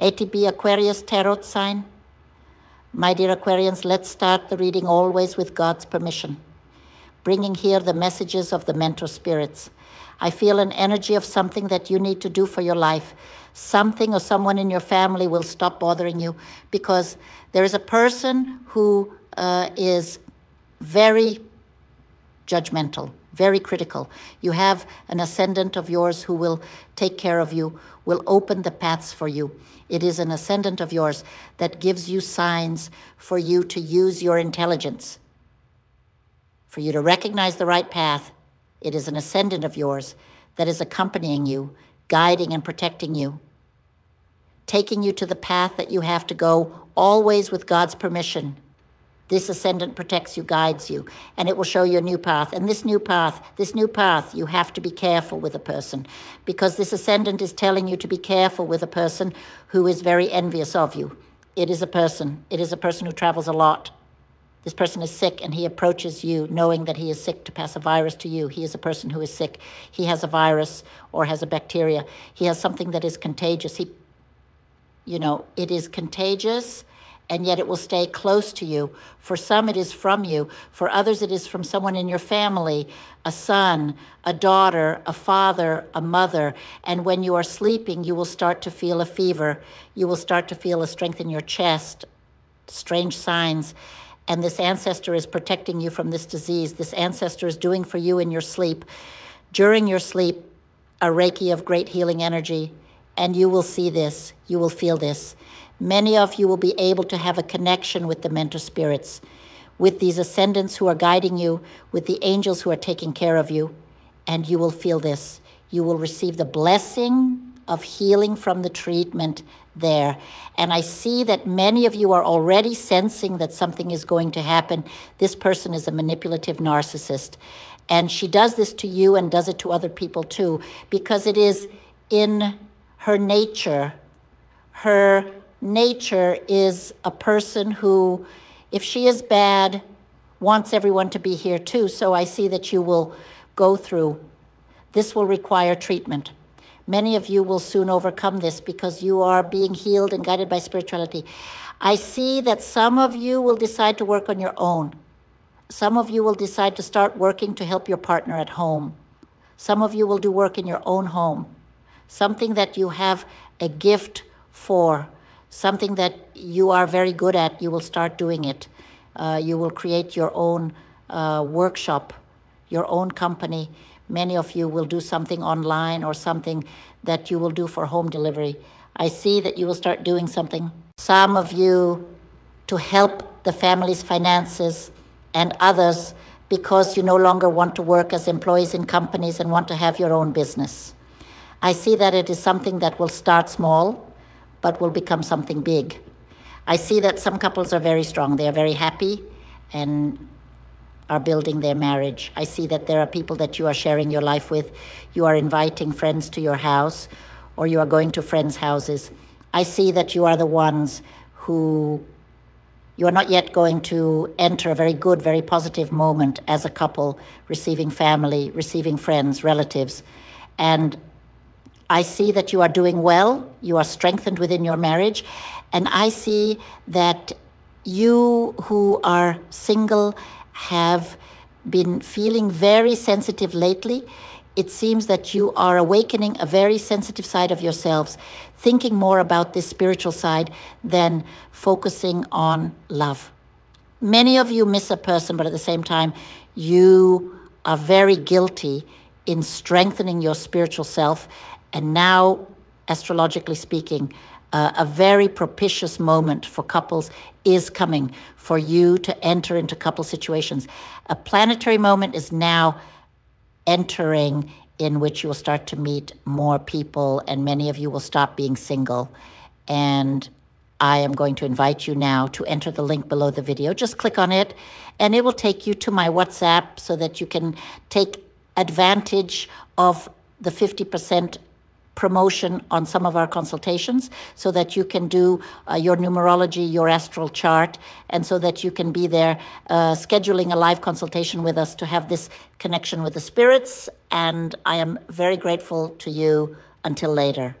ATB Aquarius Tarot sign. My dear Aquarians, let's start the reading always with God's permission, bringing here the messages of the mentor spirits. I feel an energy of something that you need to do for your life. Something or someone in your family will stop bothering you because there is a person who uh, is very judgmental, very critical. You have an ascendant of yours who will take care of you, will open the paths for you. It is an ascendant of yours that gives you signs for you to use your intelligence, for you to recognize the right path. It is an ascendant of yours that is accompanying you, guiding and protecting you, taking you to the path that you have to go, always with God's permission. This ascendant protects you, guides you, and it will show you a new path. And this new path, this new path, you have to be careful with a person because this ascendant is telling you to be careful with a person who is very envious of you. It is a person, it is a person who travels a lot. This person is sick and he approaches you knowing that he is sick to pass a virus to you. He is a person who is sick. He has a virus or has a bacteria. He has something that is contagious. He, you know, it is contagious and yet it will stay close to you. For some, it is from you. For others, it is from someone in your family a son, a daughter, a father, a mother. And when you are sleeping, you will start to feel a fever. You will start to feel a strength in your chest, strange signs. And this ancestor is protecting you from this disease. This ancestor is doing for you in your sleep. During your sleep, a Reiki of great healing energy. And you will see this, you will feel this. Many of you will be able to have a connection with the mentor spirits, with these ascendants who are guiding you, with the angels who are taking care of you, and you will feel this. You will receive the blessing of healing from the treatment there. And I see that many of you are already sensing that something is going to happen. This person is a manipulative narcissist. And she does this to you and does it to other people too, because it is in her nature, her nature is a person who, if she is bad, wants everyone to be here too. So I see that you will go through. This will require treatment. Many of you will soon overcome this because you are being healed and guided by spirituality. I see that some of you will decide to work on your own. Some of you will decide to start working to help your partner at home. Some of you will do work in your own home, something that you have a gift for something that you are very good at, you will start doing it. Uh, you will create your own uh, workshop, your own company. Many of you will do something online or something that you will do for home delivery. I see that you will start doing something. Some of you to help the family's finances and others because you no longer want to work as employees in companies and want to have your own business. I see that it is something that will start small but will become something big. I see that some couples are very strong. They are very happy and are building their marriage. I see that there are people that you are sharing your life with. You are inviting friends to your house or you are going to friends' houses. I see that you are the ones who you are not yet going to enter a very good, very positive moment as a couple, receiving family, receiving friends, relatives. And I see that you are doing well, you are strengthened within your marriage, and I see that you who are single have been feeling very sensitive lately. It seems that you are awakening a very sensitive side of yourselves, thinking more about this spiritual side than focusing on love. Many of you miss a person, but at the same time, you are very guilty in strengthening your spiritual self and now, astrologically speaking, uh, a very propitious moment for couples is coming for you to enter into couple situations. A planetary moment is now entering in which you will start to meet more people, and many of you will stop being single. And I am going to invite you now to enter the link below the video. Just click on it, and it will take you to my WhatsApp so that you can take advantage of the 50% promotion on some of our consultations so that you can do uh, your numerology, your astral chart, and so that you can be there uh, scheduling a live consultation with us to have this connection with the spirits. And I am very grateful to you. Until later.